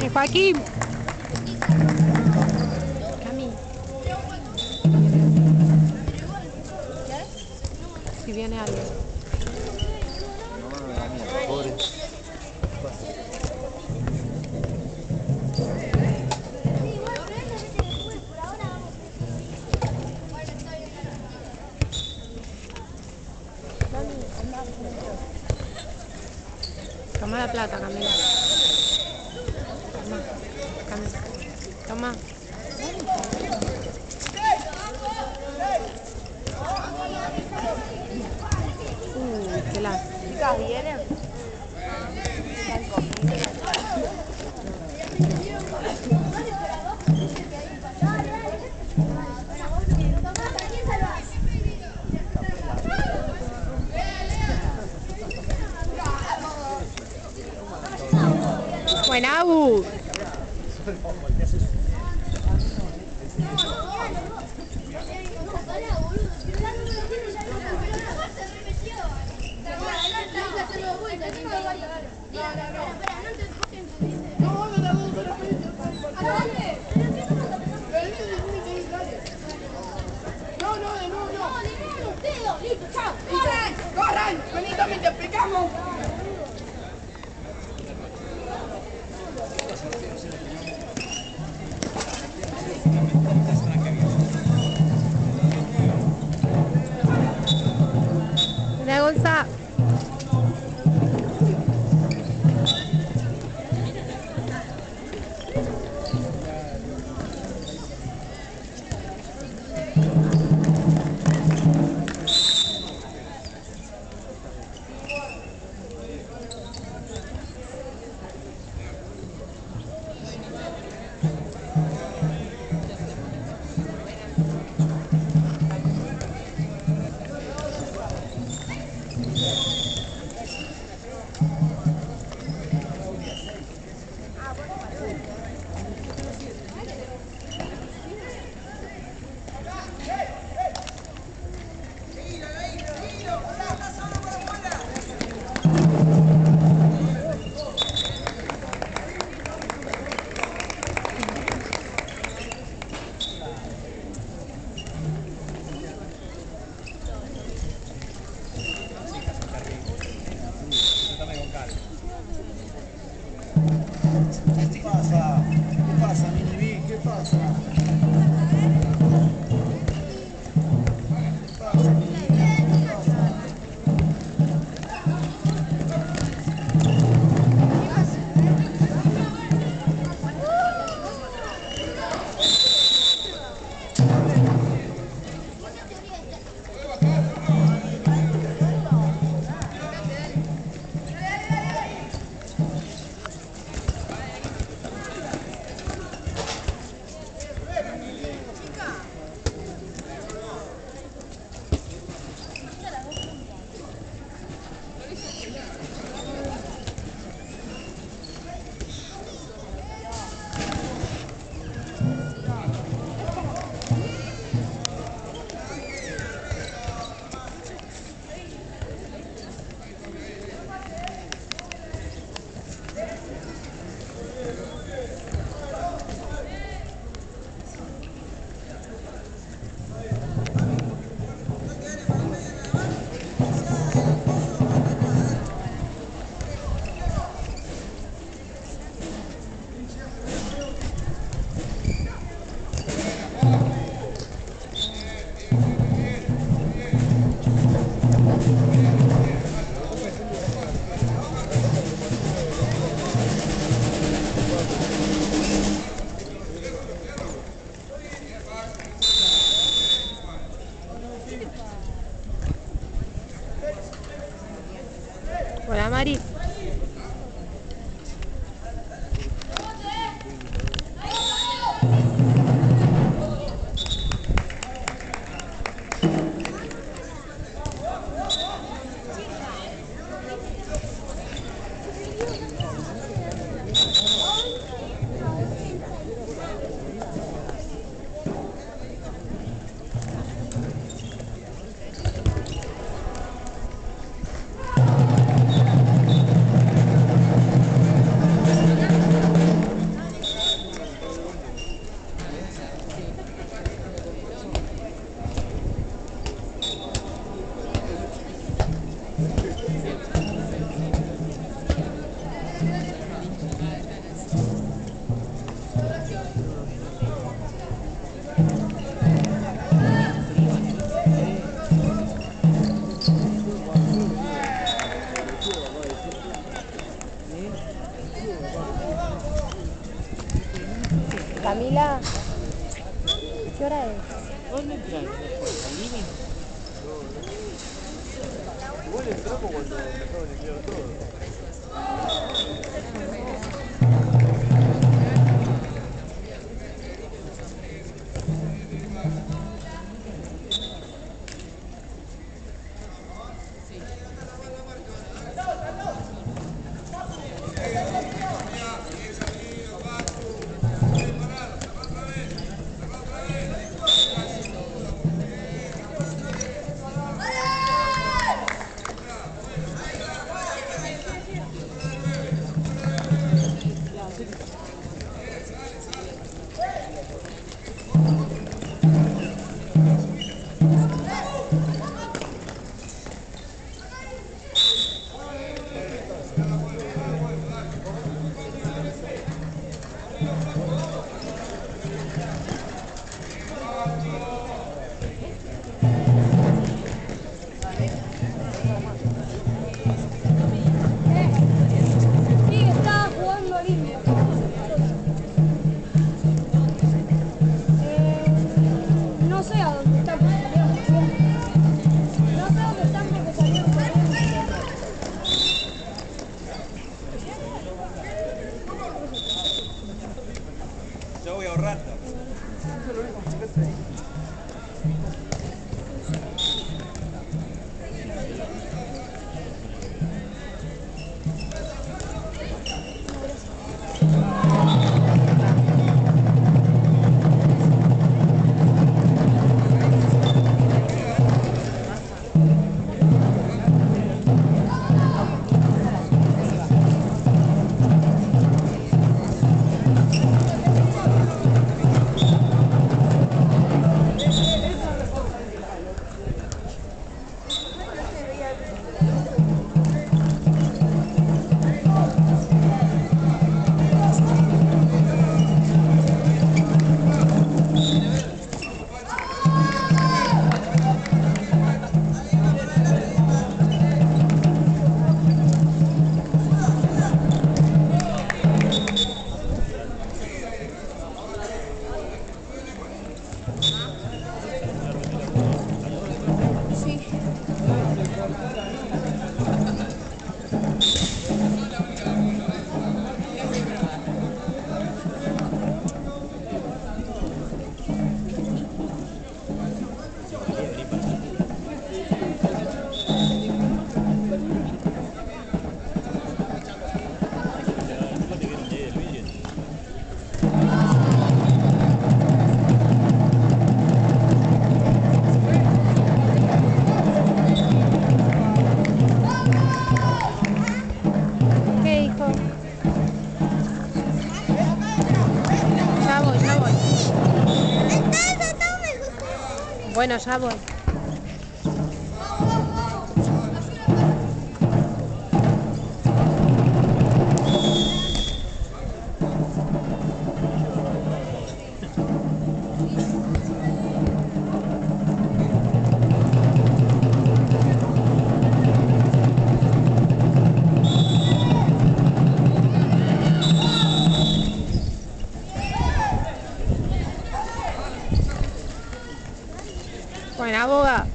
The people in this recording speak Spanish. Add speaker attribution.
Speaker 1: Eh, Joaquín. Cami. Si viene alguien.
Speaker 2: mamá.
Speaker 1: Uh, abu.
Speaker 3: com
Speaker 1: a mão.
Speaker 4: ¿Qué
Speaker 1: hora es?
Speaker 2: ¿Dónde entraron? ¿Al living? Igual entramos cuando todo.
Speaker 1: ¿Qué Bueno, ya Buena boga.